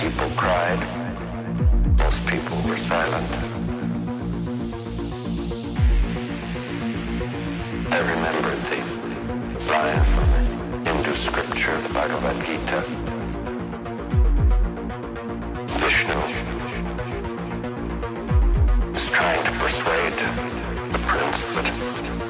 people cried. Most people were silent. I remembered the line from the Hindu scripture, the Bhagavad Gita. Vishnu is trying to persuade the prince that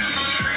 Yeah.